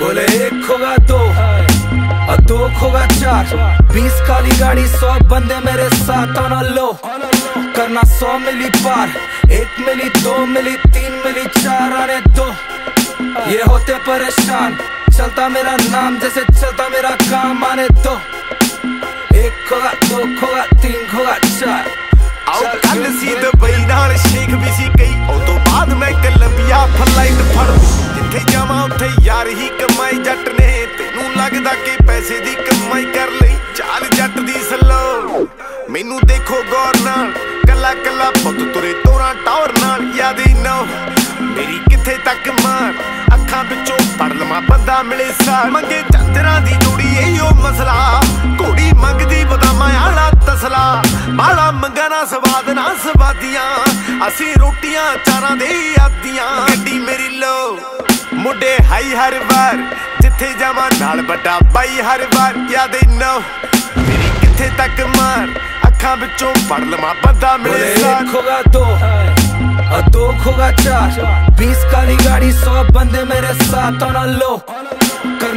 बोले एक होगा दो और दो होगा चार। बीस काली गाड़ी सौ बंदे मेरे साथ आना लो। करना सौ मिली पार एक मिली दो मिली तीन मिली चार आने दो। ये होते परेशान चलता मेरा नाम जैसे चलता मेरा काम आने दो। एक होगा दो होगा तीन होगा चार। आओ सीधो ਯਾਰ ਹੀ ਕਮਾਈ ਜੱਟ ਨੇ, ਤੈਨੂੰ ਲੱਗਦਾ ਕਿ ਪੈਸੇ ਦੀ ਕਮਾਈ ਕਰ ਲਈ। ਚਾਲ ਜੱਟ ਦੀ ਸਲੋ। ਮੈਨੂੰ ਦੇਖੋ ਗੌਰ ਨਾਲ, ਕੱਲਾ ਕੱਲਾ ਪੁੱਤ ਤੁਰੇ ਤੋਰਾ ਟਾਵਰ ਨਾਲ। ਯਾਦੀ ਨਾ ਮੇਰੀ ਕਿੱਥੇ ਤੱਕ ਮਾਰ? ਅੱਖਾਂ ਵਿੱਚੋਂ ਪੜ ਲਵਾਂ ਬੰਦਾ ਮਿਲੇ ਸਾਰ। ਮੰਗੇ ਚਾਦਰਾਂ ਦੀ ਜੋੜੀ, ਇਹੋ ਮਸਲਾ। ਘੋੜੀ ਮੰਗਦੀ, ਬਦਾਮਾਂ ਆਲਾ ਤਸਲਾ। ਬਾਲਾ ਮੰਗਣਾ ਸਵਾਦ ਨਾ, ਸਵਾਦੀਆਂ। ਅਸੀਂ ਰੋਟੀਆਂ, ਚਾਰਾਂ ਦੇ ਆਦੀਆਂ। ਗੱਡੀ ਮੇਰੀ ਲੋ ਮੁੰਡੇ ਹਾਈ ਹਰ ਵਾਰ ਜਿੱਥੇ ਜਾਵਾਂ ਨਾਲ ਵੱਡਾ ਬਾਈ ਹਰ ਵਾਰ ਯਾਦ ਨਾ ਮੇਰੀ ਕਿੱਥੇ ਤੱਕ ਮਾਰ ਅੱਖਾਂ ਵਿੱਚੋਂ ਪੜ ਲਵਾਂ ਬੰਦਾ ਮਿਲੇ ਸਾਰ एक होगा दो और दो खोगा चार बीस काली गाड़ी सौ बंदे मेरे साथ आना लो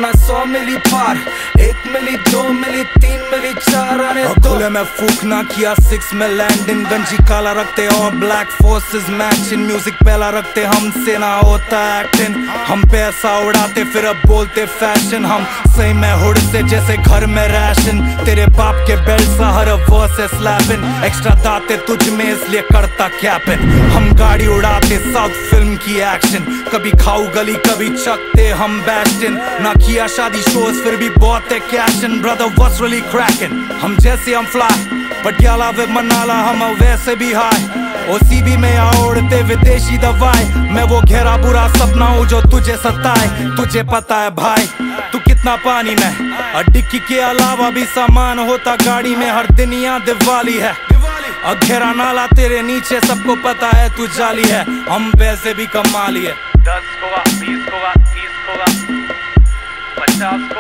करना सौ मिली पार एक मिली दो मिली तीन मिली चार आने दो। खुले में फूक ना किया सिक्स में लैंडिंग गंजी काला रखते और ब्लैक फोर्सेस मैचिंग म्यूज़िक पहला रखते हमसे ना होता एक्टिंग हम पैसा उड़ाते फिर अब बोलते फ़ैशन हम सही में हुड से जैसे घर में राशन तेरे बाप के बेल्ट सा हर वर्स है स्लैपिंग एक्स्ट्रा दाते तुझ में इसलिए करता कैपिन हम गाड़ी उड़ाते साउथ फ़िल्म की एक्शन कभी खाऊ गली, कभी चकते हम बैस्टिन ना किया शादी शोज़ फिर भी बहुत है कैशन ब्रदर वॉट्स रियली क्रैकिंग हम जैसे हम फ्लाई पटियाला वे मनाला, हम वैसे भी हाई ओसीबी में ओढ़ते विदेशी दवाई मैं वो घेरा बुरा सपना हूँ जो तुझे सताए। तुझे पता है भाई, तू कितना पानी में और डिक्की के अलावा भी सामान होता गाड़ी में। हर दिन यहाँ दिवाली है। घेरा नाला तेरे नीचे, सबको पता है तू जाली है। हम पैसे भी कमा लिए। दस होगा, बीस होगा, तीस होगा, पचास